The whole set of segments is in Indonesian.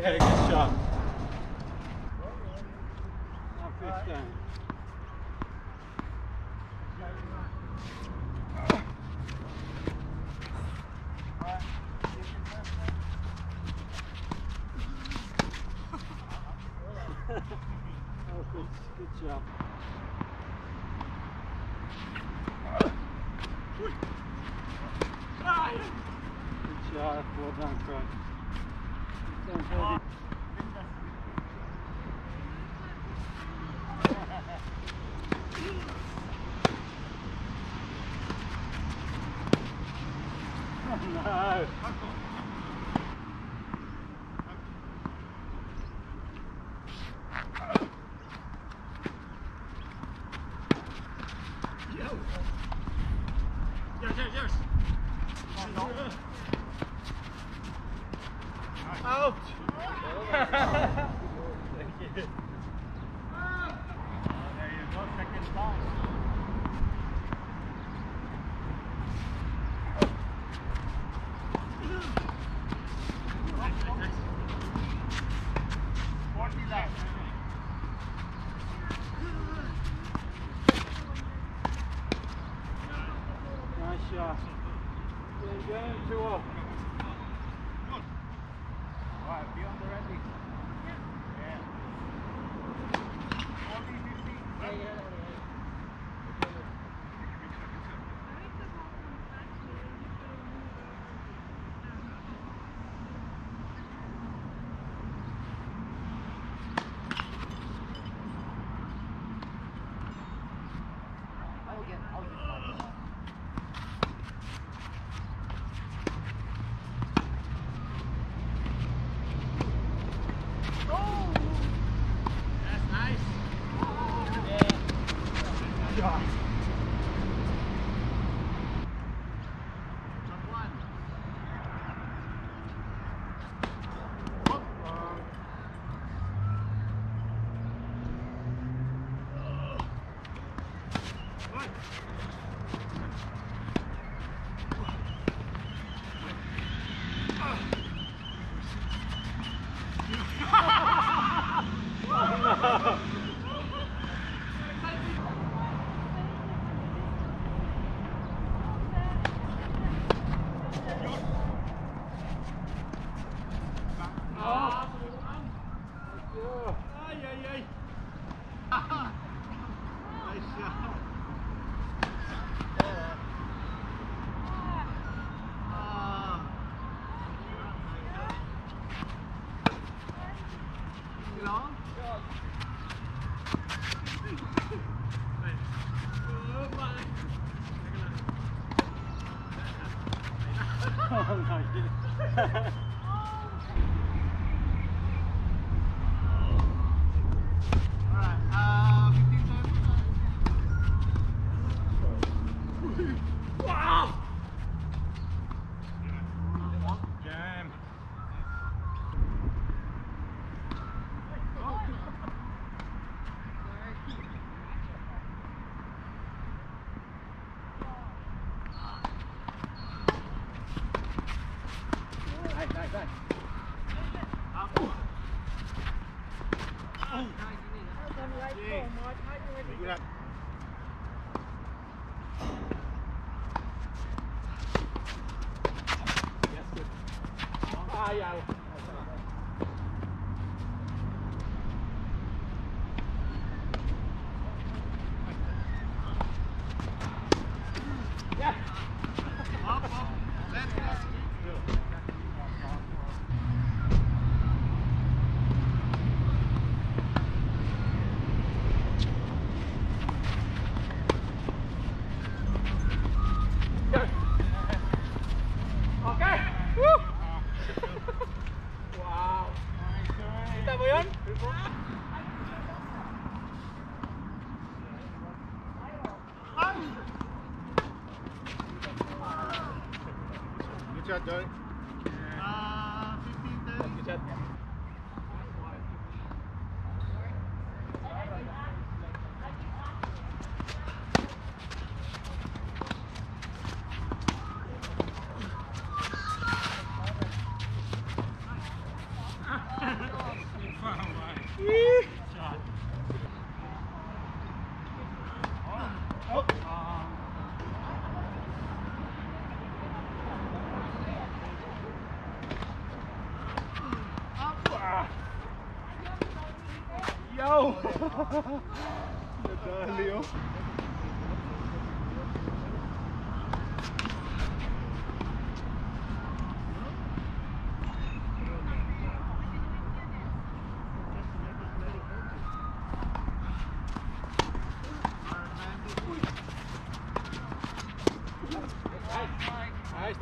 Yeah, good shot. Not 15. No. ない。Ah, yeah. Yeah.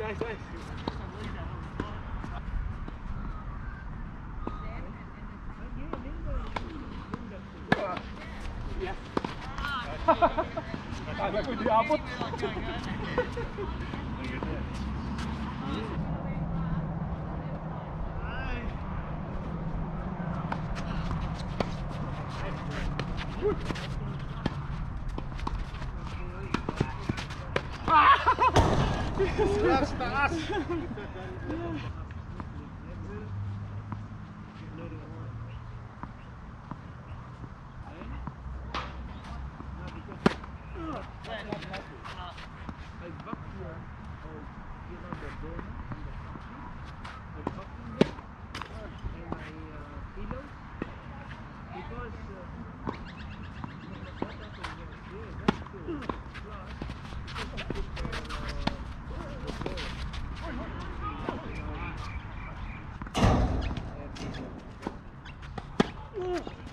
Nice, nice. Yes. Kala ko Last, last. Oh.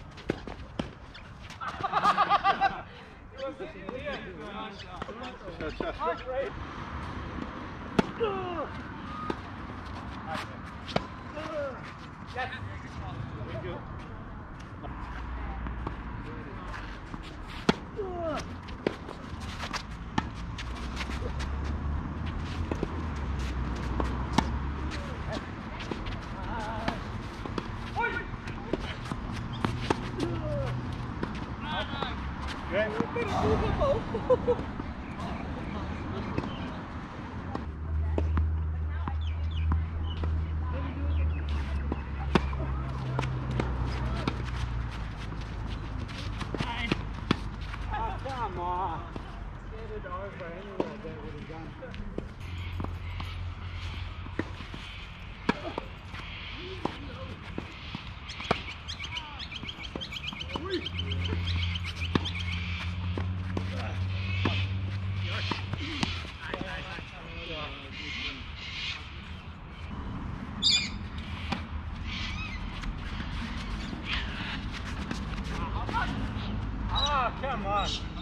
chamar.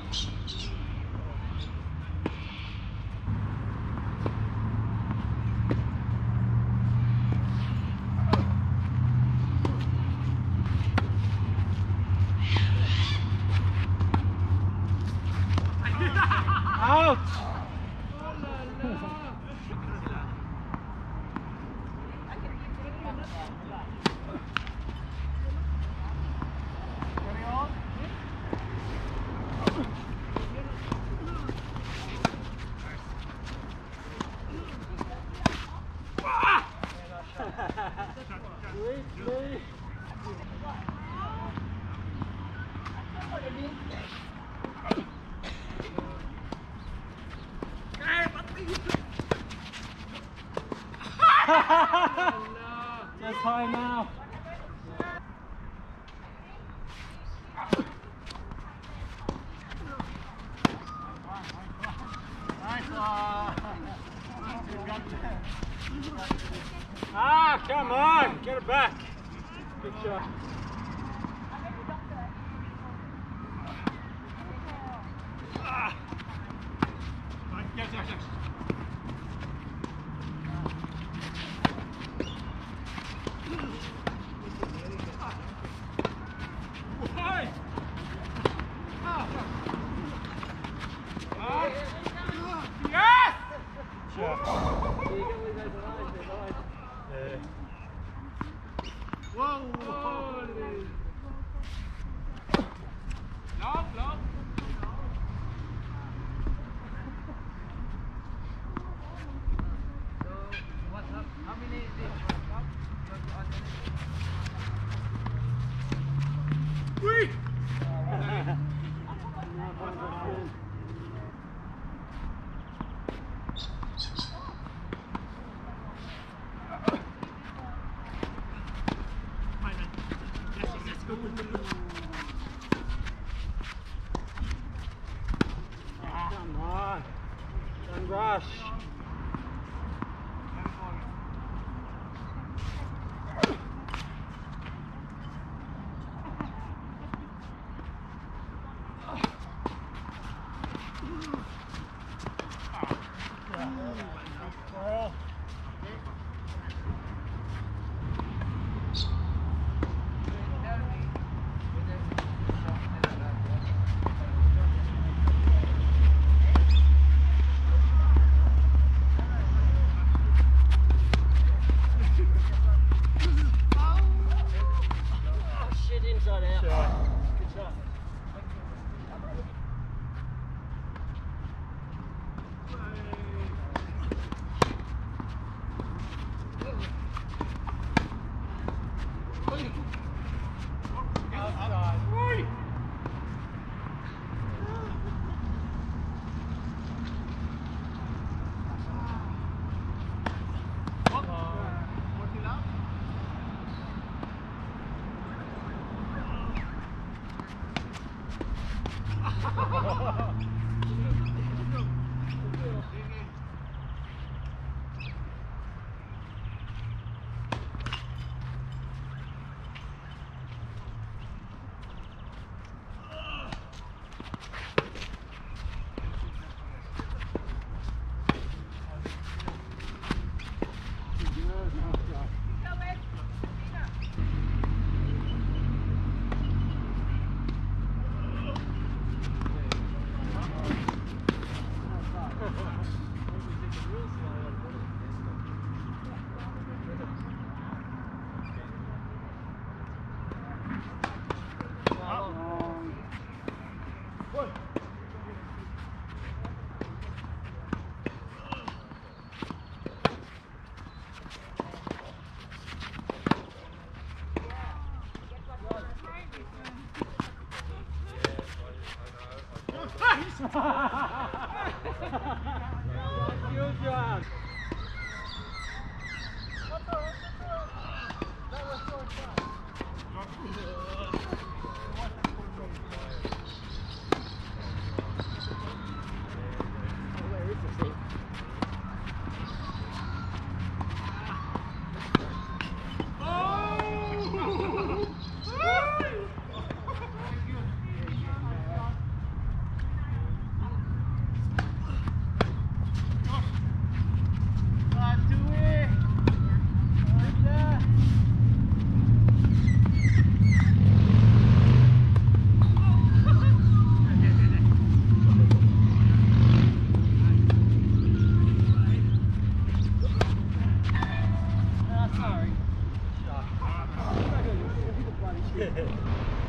Ah, come on, get it back. Good shot. Yeah.